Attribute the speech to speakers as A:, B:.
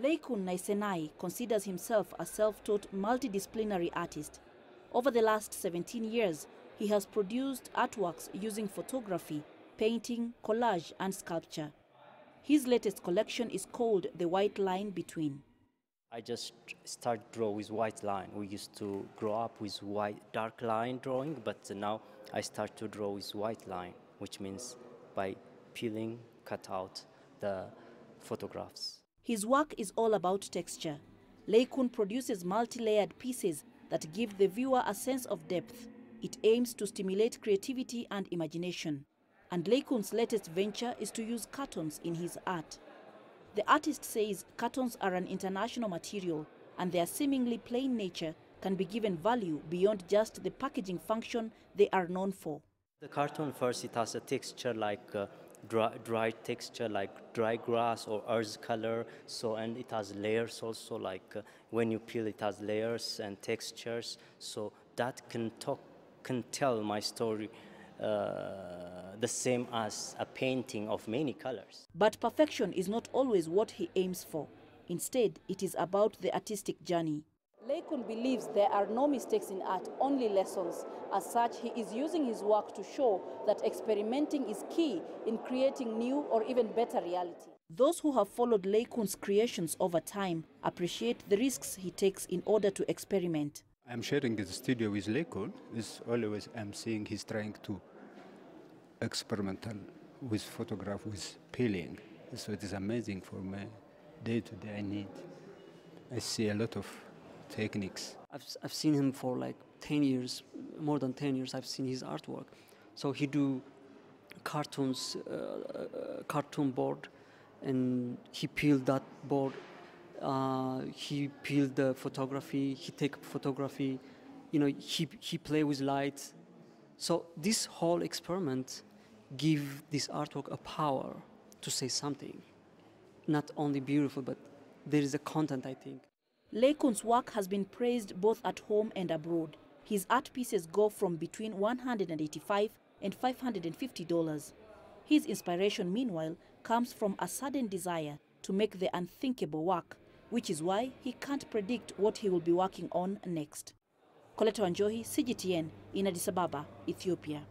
A: Leikun Nahusenay considers himself a self-taught multidisciplinary artist. Over the last 17 years, he has produced artworks using photography, painting, collage and sculpture. His latest collection is called The White Line Between.
B: I just start draw with white line. We used to grow up with white dark line drawing, but now I start to draw with white line, which means by peeling, cut out the photographs.
A: His work is all about texture. Leikun produces multi-layered pieces that give the viewer a sense of depth. It aims to stimulate creativity and imagination. And Leikun's latest venture is to use cartons in his art. The artist says cartons are an international material and their seemingly plain nature can be given value beyond just the packaging function they are known for.
B: The carton first, it has a texture like uh, dry, dry texture like dry grass or earth color. So and it has layers also like uh, when you peel it has layers and textures. So that can talk, can tell my story uh, the same as a painting of many colors.
A: But perfection is not always what he aims for. Instead, it is about the artistic journey. Leikun believes there are no mistakes in art, only lessons. As such, he is using his work to show that experimenting is key in creating new or even better reality. Those who have followed Leikun's creations over time appreciate the risks he takes in order to experiment.
C: I'm sharing the studio with Leikun. Is always I'm seeing he's trying to experimental with photograph with peeling. So it is amazing for me. Day to day, I need. I see a lot of techniques.
D: I've, I've seen him for like 10 years, more than 10 years. I've seen his artwork. So he do cartoons, uh, uh, cartoon board, and he peeled that board. Uh, he peeled the photography. He take photography. You know, he he play with light. So this whole experiment give this artwork a power to say something. Not only beautiful, but there is a content, I think.
A: Leikun's work has been praised both at home and abroad. His art pieces go from between $185 and $550. His inspiration, meanwhile, comes from a sudden desire to make the unthinkable work, which is why he can't predict what he will be working on next. Coletta Wanjohi, CGTN, in Addis Ababa, Ethiopia.